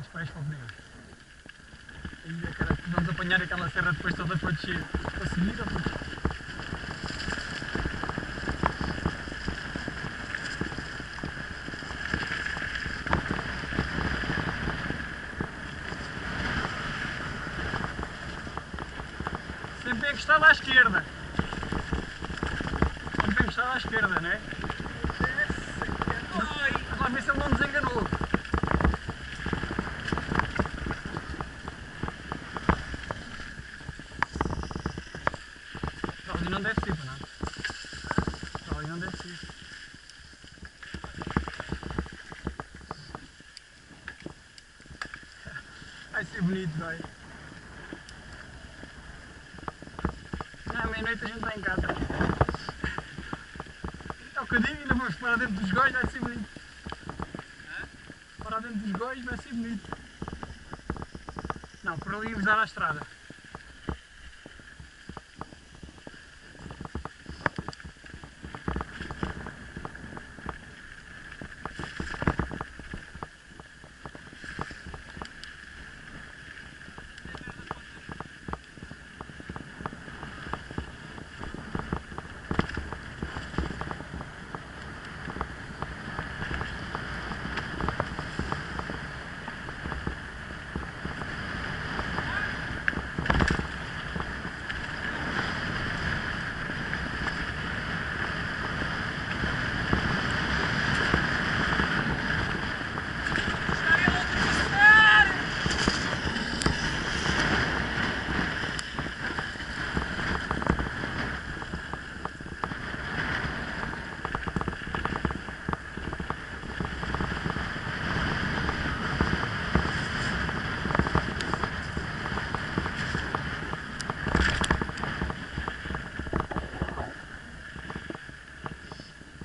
Os para o pneu. Ainda, cara, vamos apanhar aquela serra depois toda para descer. Para subir ou para Sempre encostado à esquerda. Sempre encostado à esquerda, não é? Agora vê se ele não nos enganou. Ali não deve ser, para nada. Para ali não ser. Vai ser bonito, vai. À meia-noite a gente está em casa. É o que eu digo, ainda vamos parar dentro dos góis, vai ser bonito. Parar dentro dos góis vai ser bonito. Não, por ali vamos dar à estrada.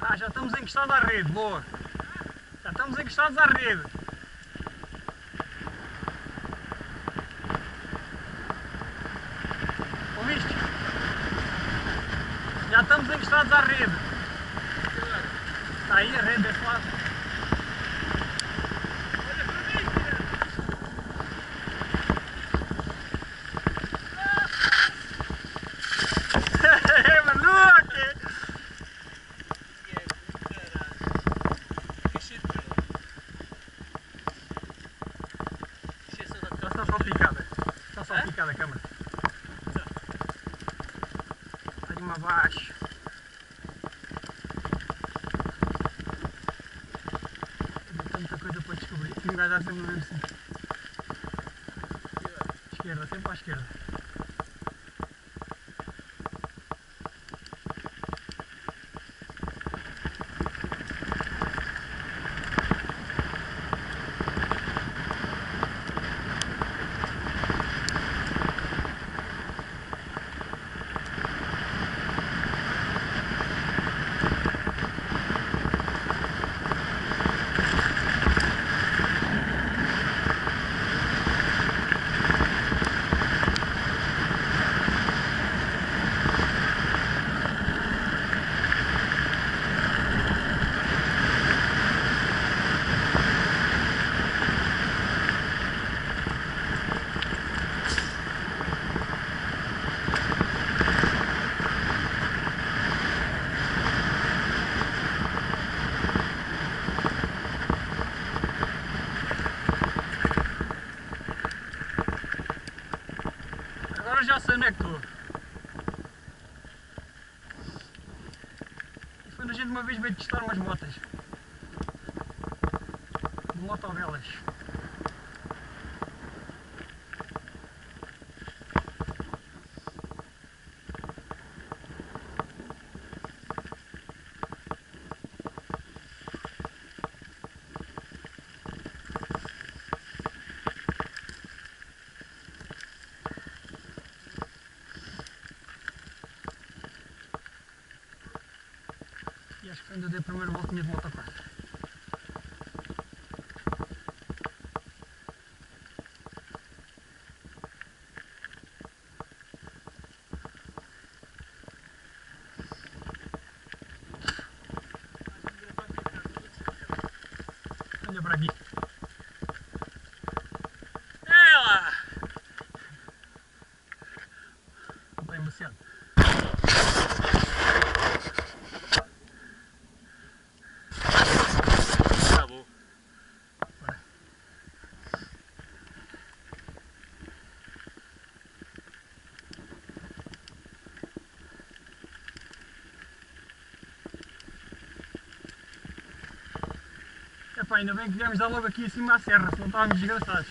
Ah, já estamos encostados à rede, boa. Já estamos encostados à rede. Ouviste? Já estamos encostados à rede. Está aí a rede desse lado. É maluco! Já está salpicada. Está salpicada a câmara. Está uma abaixo. Tanta coisa para descobrir. Um gajo dá sempre mesmo sítio. Esquerda, sempre à esquerda. Estou. E foi a gente uma vez veio testar umas motas. De motovelas. Ainda dei a primeira voltinha de motocross. Olha para aqui. Ainda bem que viemos dar logo aqui acima à serra, senão estávamos desgraçados.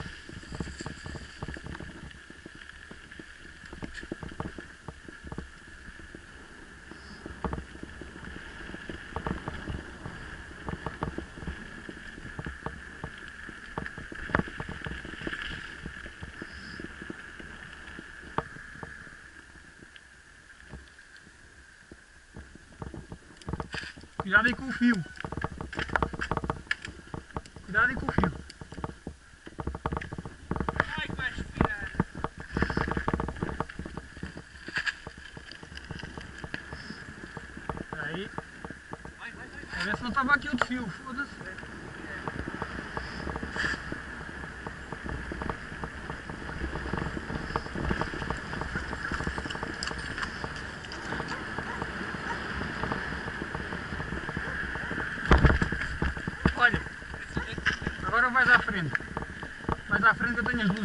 Cuidado aí com o fio. Cuidado aí com o fio. Ai, que vai Vai, vai, vai. a ver se não estava aqui outro fio, foda-se. Que eu tenho as luzes.